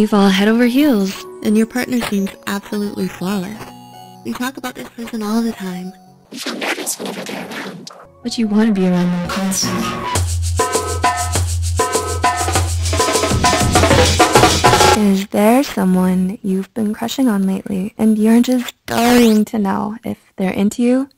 You fall head over heels, and your partner seems absolutely flawless. We talk about this person all the time. But you want to be around them constantly. Is there someone you've been crushing on lately and you're just dying to know if they're into you?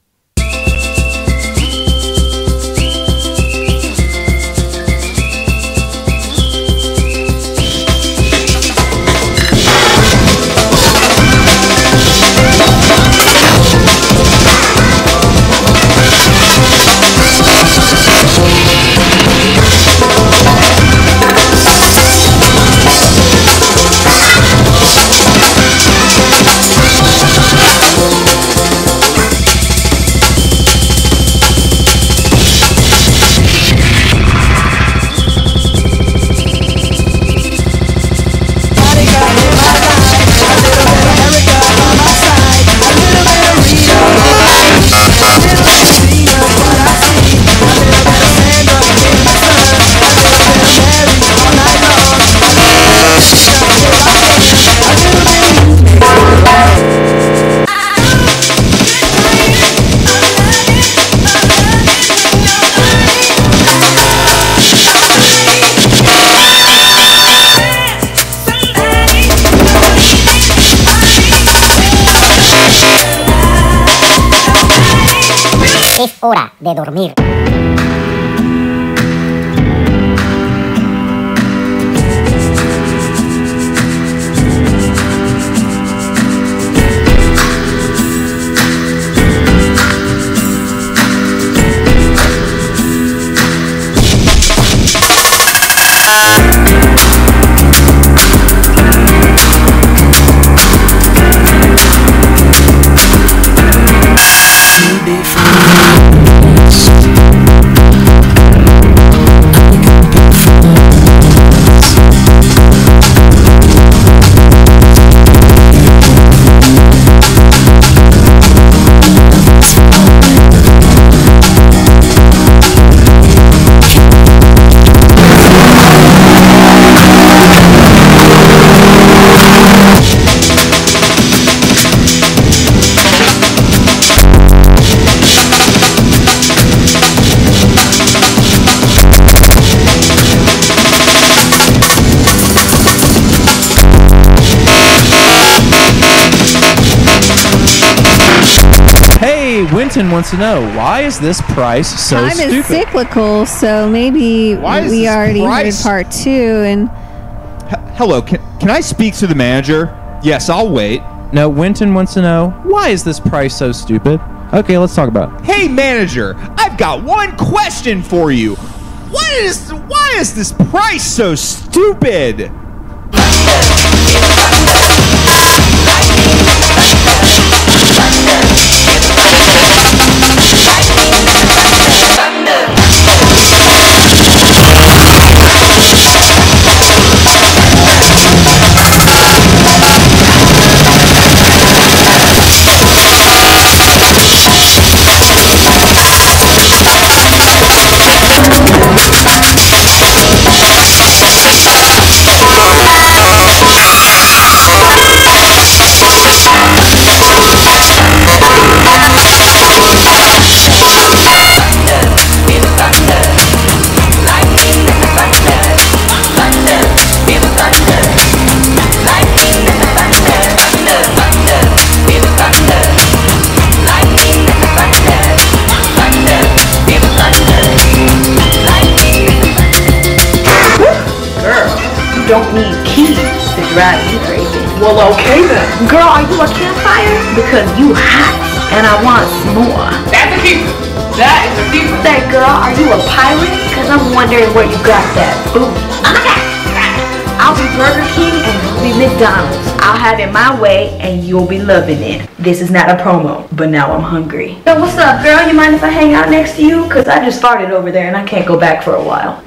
Es hora de dormir. Hey, Winton wants to know why is this price so Time stupid? is cyclical, so maybe Why we already price- heard part two, and Hello, can, can I speak to the manager? Yes, I'll wait. no, Winton wants to know why is this price so stupid? Okay, let's talk about it. Hey, manager, I've got one question for you. What is why is this price so stupid? Don't need keys to drive you crazy. Well, okay then. Girl, are you a campfire? Because you hot, and I want some more. That's a keeper. That is a keeper. Say, girl, are you a pirate? Because I'm wondering where you got that boot. Oh my God. I'll be Burger King and you'll be McDonald's. I'll have it my way and you'll be loving it. This is not a promo, but now I'm hungry. Yo, what's up, girl? You mind if I hang out next to you? Because I just farted over there and I can't go back for a while.